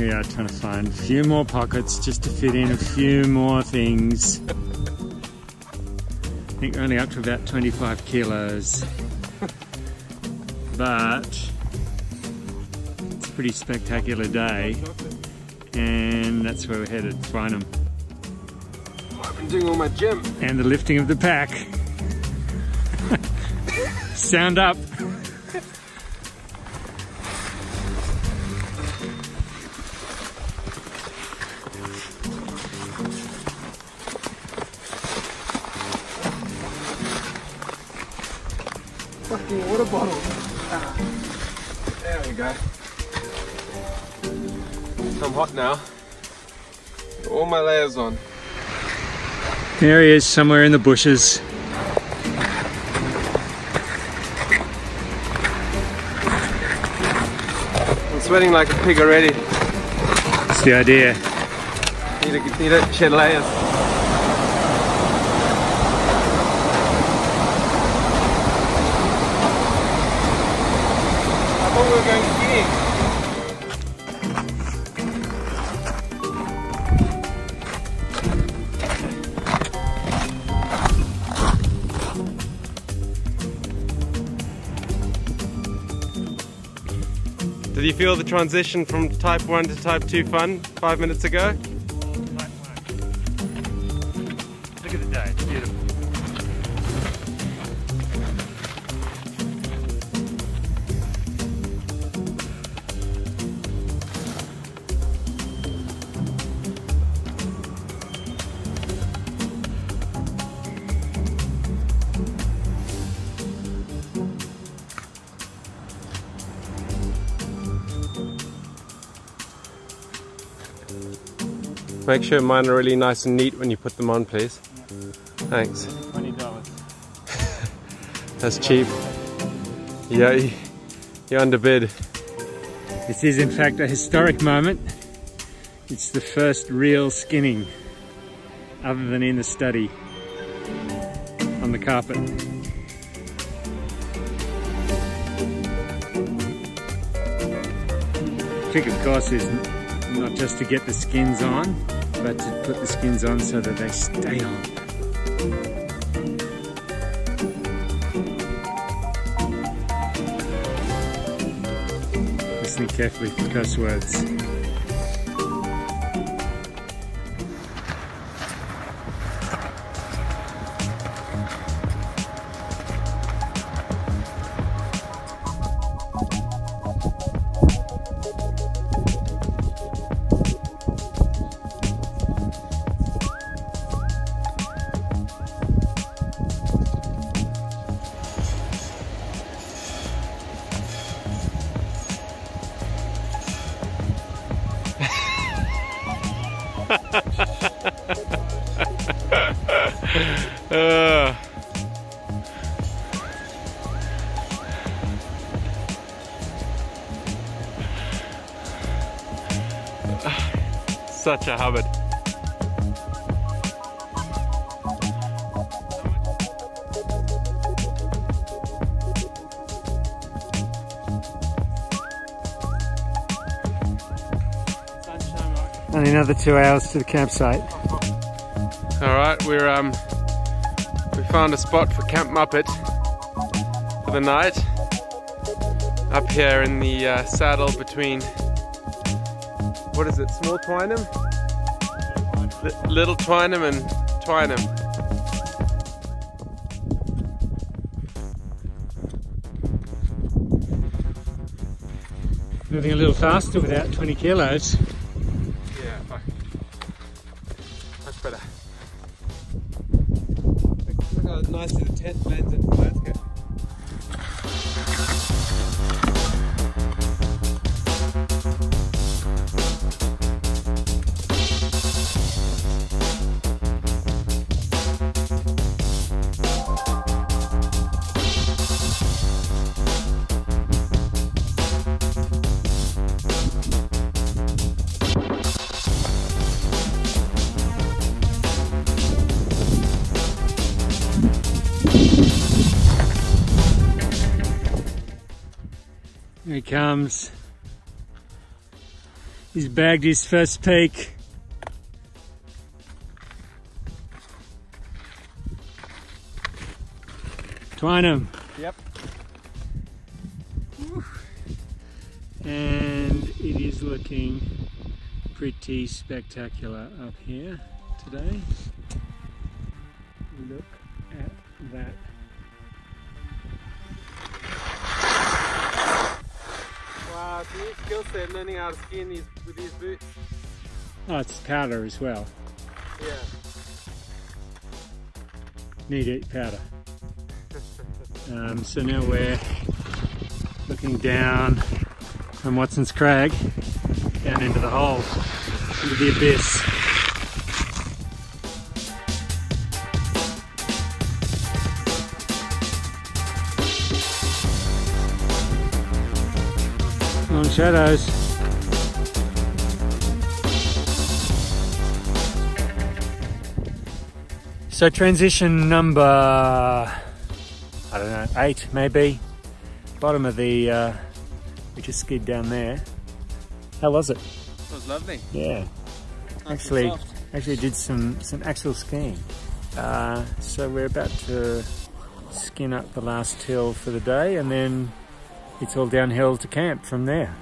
we are trying to find a few more pockets just to fit in a few more things. I think we're only up to about 25 kilos. But it's a pretty spectacular day and that's where we're headed, Twynam. I've been doing all my gym. And the lifting of the pack. Sound up. Fucking water bottle. Ah. There we go. I'm hot now. All my layers on. There he is, somewhere in the bushes. I'm sweating like a pig already. That's the idea. Need to, need to shed layers. Thought we were going skiing. Did you feel the transition from type 1 to type 2 fun five minutes ago? Look at the day, it's beautiful. Make sure mine are really nice and neat when you put them on, please. Thanks. $20. That's cheap. Yeah, you- you're underbid. This is in fact a historic moment. It's the first real skinning, other than in the study, on the carpet. Trick of course is not just to get the skins on, but to put the skins on so that they stay on. Carefully for cuss words. Such a Hubbard. And another two hours to the campsite. All right, we're um, we found a spot for Camp Muppet for the night. Up here in the uh, saddle between what is it, Small Twynam, Li- Little Twynam, and Twynam. Moving a little faster without 20 kilos. Yeah, fuck. Much better. Look how nicely the tent blends into the Here he comes. He's bagged his first peak. Twynam. Yep. And it is looking pretty spectacular up here today. Look at that. It's a new skill set learning how to ski in these with these boots. Oh, it's powder as well. Yeah. Need to eat powder. Um, so now we're looking down from Watson's Crag down into the hole, into the abyss. Shadows. So transition number, I don't know, eight maybe. Bottom of the, uh, we just skied down there. How was it? It was lovely. Yeah, Nice actually, actually did some some actual skiing. Uh, so we're about to skin up the last hill for the day, and then it's all downhill to camp from there.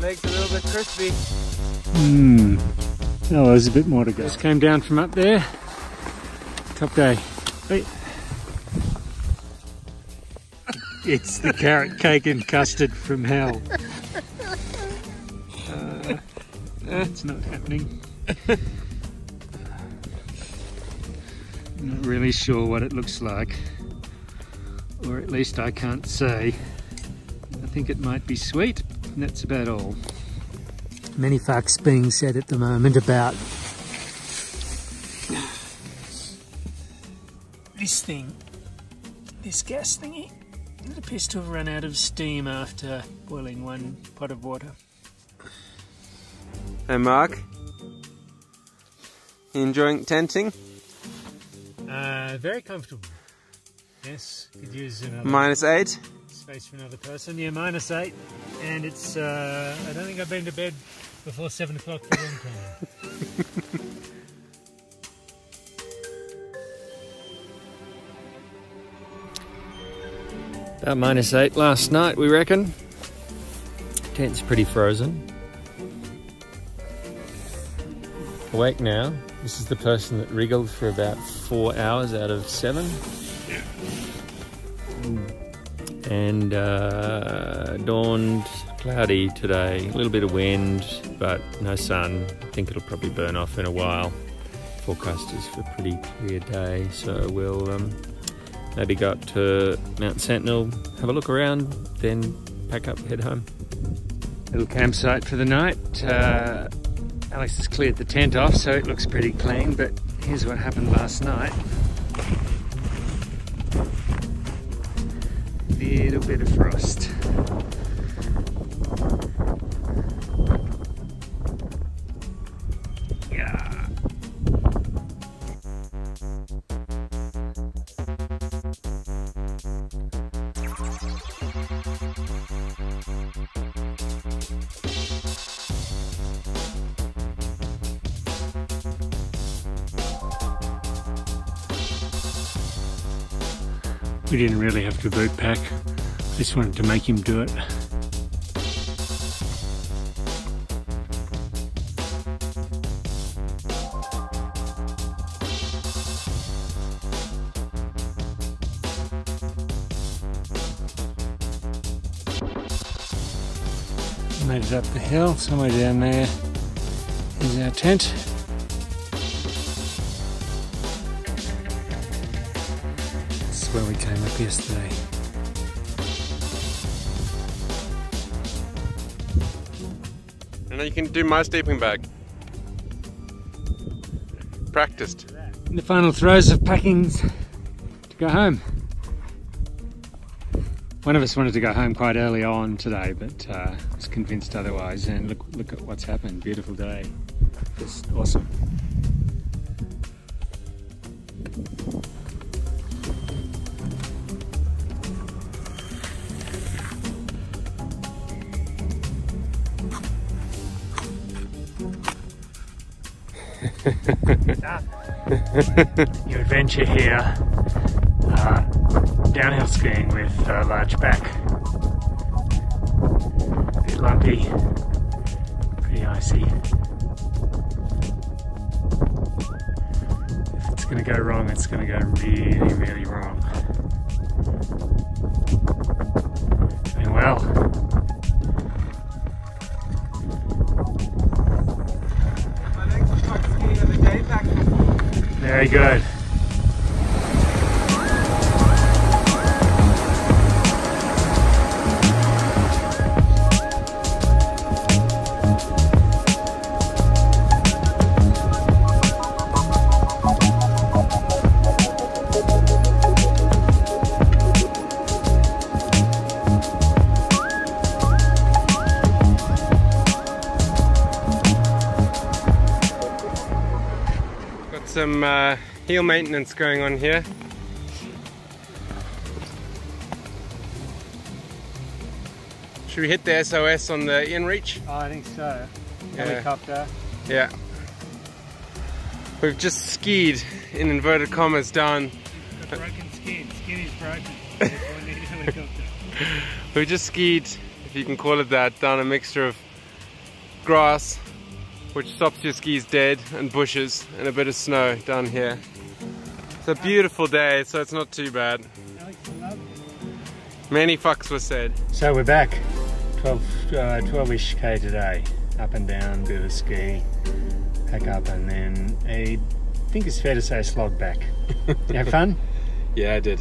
Legs a little bit crispy. Hmm. Oh, there's a bit more to go. Just came down from up there. Top day. Hey. It's the carrot cake and custard from hell. Uh, it's not happening. Not really sure what it looks like, or at least I can't say. I think it might be sweet, and that's about all many facts being said at the moment about this thing, this gas thingy. It appears to have run out of steam after boiling one pot of water. Hey Mark. You enjoying tenting? Uh, very comfortable. Yes, could use another Minus eight. space for another person. Yeah, minus eight, and it's. Uh, I don't think I've been to bed before seven o'clock for a long time. About minus eight last night, we reckon. Tent's pretty frozen. Awake now. This is the person that wriggled for about four hours out of seven. And uh, dawned cloudy today. A little bit of wind, but no sun. I think it'll probably burn off in a while. Forecast is for a pretty clear day, so we'll um, maybe go up to Mount Sentinel, have a look around, then pack up, head home. little campsite for the night. Uh, Alex has cleared the tent off, so it looks pretty clean. But here's what happened last night. a Little bit of frost. We didn't really have to boot pack. I just wanted to make him do it. Made it up the hill, somewhere down there is our tent. Where we came up yesterday. And then you can do my sleeping bag. Practiced. In the final throes of packings to go home. One of us wanted to go home quite early on today, but uh, was convinced otherwise. And look, look at what's happened. Beautiful day. Just awesome. New adventure here. Uh, downhill skiing with a large back. A bit lumpy, pretty icy. If it's going to go wrong, it's going to go really, really wrong. Very some uh, heel maintenance going on here. Should we hit the SOS on the InReach? Oh, I think so. Yeah. Helicopter. Yeah. We've just skied, in inverted commas, down. broken skin. Skin is broken. Therefore need a helicopter. We've just skied, if you can call it that, down a mixture of grass, which stops your skis dead, and bushes, and a bit of snow down here. It's a beautiful day, so it's not too bad. Many fucks were said. So we're back. 12, uh, 12-ish k today. Up and down, bit of a ski, back up, and then a, I think it's fair to say a slog back. You have fun? Yeah, I did.